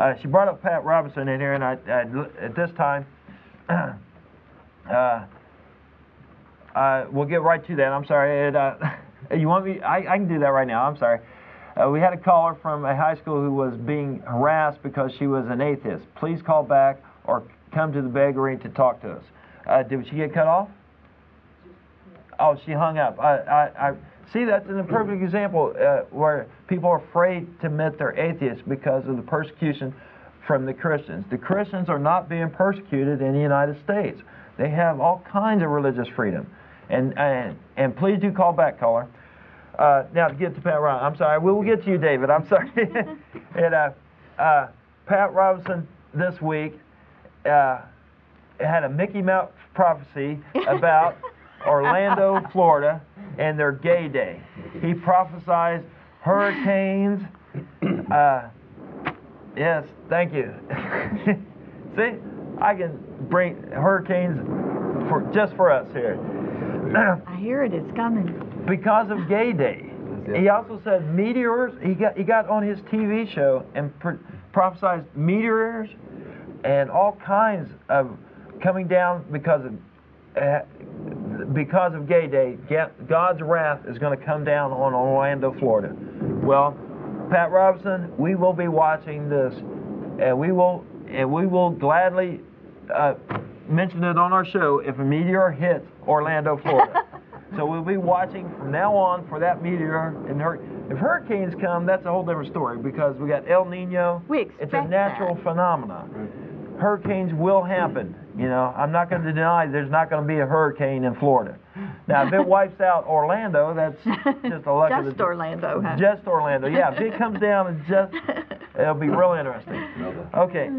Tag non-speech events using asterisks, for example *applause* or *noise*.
Uh, she brought up Pat Robertson in here, and I, I at this time, *clears throat* uh, uh, we'll get right to that. I'm sorry. It, uh, *laughs* you want me? I, I can do that right now. I'm sorry. Uh, we had a caller from a high school who was being harassed because she was an atheist. Please call back or come to the bakery to talk to us. Uh, did she get cut off? Oh, she hung up. I, I, I see. That's a perfect example uh, where people are afraid to admit they're atheists because of the persecution from the Christians. The Christians are not being persecuted in the United States. They have all kinds of religious freedom, and and, and please do call back, caller. Uh, now to get to Pat Robertson, I'm sorry. We will get to you, David. I'm sorry. *laughs* and uh, uh, Pat Robertson this week uh, had a Mickey Mouse prophecy about *laughs* Orlando, *laughs* Florida, and their gay day. He prophesied hurricanes. *clears throat* Uh, yes, thank you. *laughs* See, I can bring hurricanes for just for us here. *clears throat* I hear it, it's coming. because of Gay Day. He also said meteors. He got he got on his TV show and pro- prophesied meteors and all kinds of coming down because of uh, because of Gay Day. God's wrath is going to come down on Orlando, Florida. Well, Pat Robertson, we will be watching this, and we will and we will gladly uh, mention it on our show if a meteor hits Orlando, Florida. *laughs* So we'll be watching from now on for that meteor. And hur- if hurricanes come, that's a whole different story because we got El Nino. We It's a natural that. phenomenon. Hurricanes will happen. You know, I'm not going to deny there's not going to be a hurricane in Florida. Now, if it wipes out Orlando, that's just a luck of the Just Orlando, huh? Just Orlando. Yeah, if it comes down and just, it'll be real interesting. Okay.